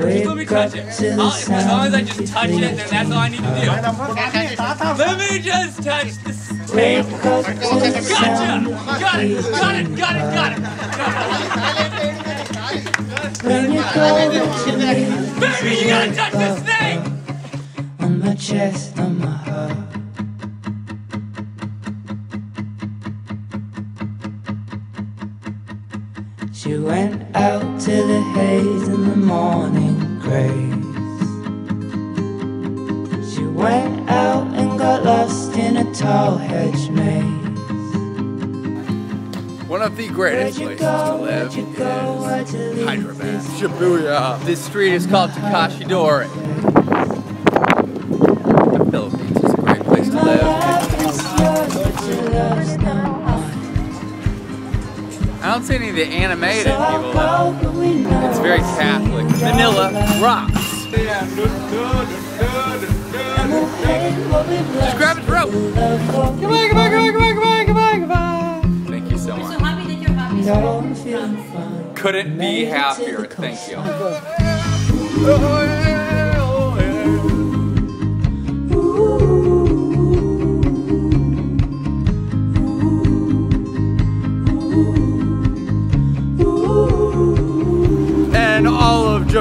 Just let me touch it. I'll, as long as I just touch it, then that's all I need to do. Let me just touch the tape. Gotcha! Got it! Got it! Got it! Got it! When you go me, Baby, you gotta touch the snake! on my chest, on my heart. She went out to the haze in the morning hedge maze. One of the greatest places to live go? Is Hyderabad. Shibuya. This street is called Takashi Dori. The Philippines is a great place to live. life is yours, but your love's not mine. I don't see any of the animated people though. go, but we know It's very Catholic. Manila rocks. And we'll hate what we've Just grab his rope. Love what we Come on, come on, come on, come on, come on, come on, come on. Thank you so So happy that you're happy. don't feel fun. Couldn't be happier. Thank you.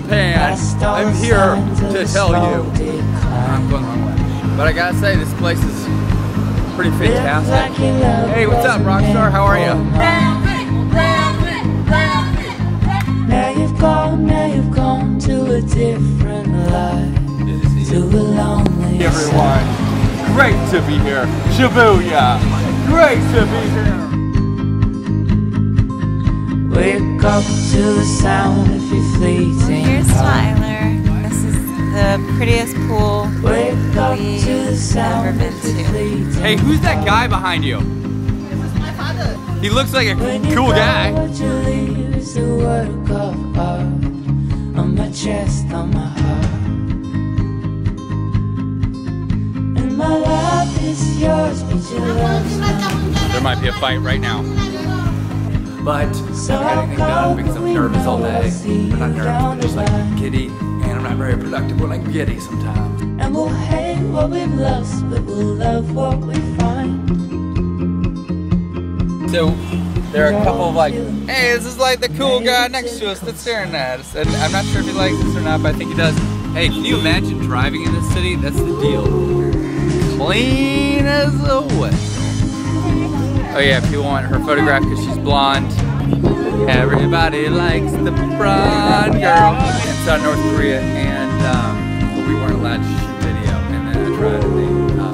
Japan, I'm here to tell you. I'm going the wrong way. But I gotta say, this place is pretty fantastic. Hey, what's up, Rockstar? How are you? Now you've gone, now you've gone to a different life, to a lonely everyone. Great to be here. Shibuya. Great to be here. Wake up to the sound of your fleeting Here's heart. Tyler. This is the prettiest pool Wake up we've to the ever been to. Hey, who's that guy behind you? He looks like a When cool guy. What you leave is a work of art on my chest, on my heart. And my life is yours, but your love's not. There might be a fight right now. But I'm getting things done because I'm nervous all day. I'm not nervous, I'm just like giddy. And I'm not very productive We're like giddy sometimes. And we'll hate what we've lost, but we'll love what we find. So there are a couple of like, hey, this is like the cool guy next to us that's staring at us. And I'm not sure if he likes this or not, but I think he does. Hey, can you imagine driving in this city? That's the deal. Clean as a whistle. Oh yeah, people want her photograph because she's blonde. Everybody likes the blonde girl. It's out North Korea, and um, we weren't allowed to shoot video, and then I tried they uh.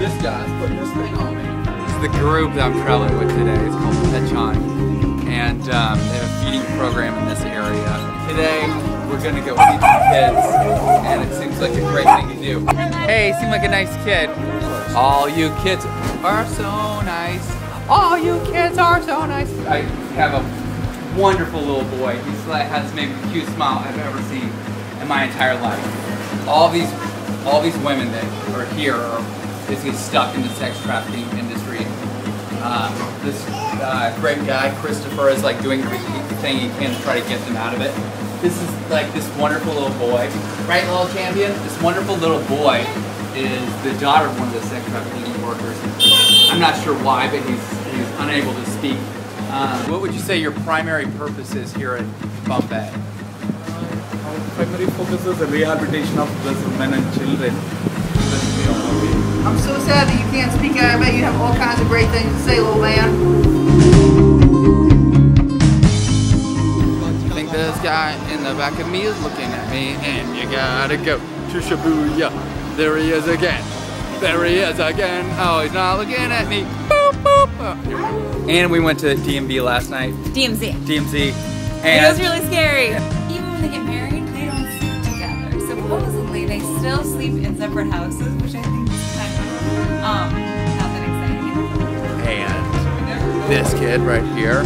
This guy's putting this thing on me. This is the group that I'm traveling with today. It's called Pechon. And um, program in this area. Today, we're gonna go feed some kids, and it seems like a great thing to do. Hey, you seem like a nice kid. All you kids are so nice. All you kids are so nice. I have a wonderful little boy. He has maybe the cutest smile I've ever seen in my entire life. All these, all these women that are here are basically stuck in the sex trafficking Uh, this uh, great guy, Christopher, is like doing everything he can to try to get them out of it. This is like this wonderful little boy, right, little champion? This wonderful little boy is the daughter of one of the sex trafficking workers. I'm not sure why, but he's he's unable to speak. Uh, what would you say your primary purpose is here at Bombay? Our primary focus is the rehabilitation of these men and children. I'm so sad that you can't speak. I bet you have all kinds of great things to say, little man. I think this guy in the back of me is looking at me, and you gotta go to Shibuya. There he is again. There he is again. Oh, he's not looking at me. Boop, boop. Oh, And we went to DMV last night. DMZ. DMZ. It was really scary. Even when they get married, sleep in separate houses, which I think is kind of um, not that exciting. and this kid right here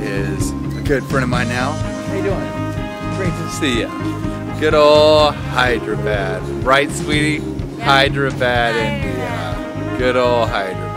is a good friend of mine now. How you doing? Great to see you. Good old Hyderabad. Right, sweetie? Hyderabad, India. Good old Hyderabad.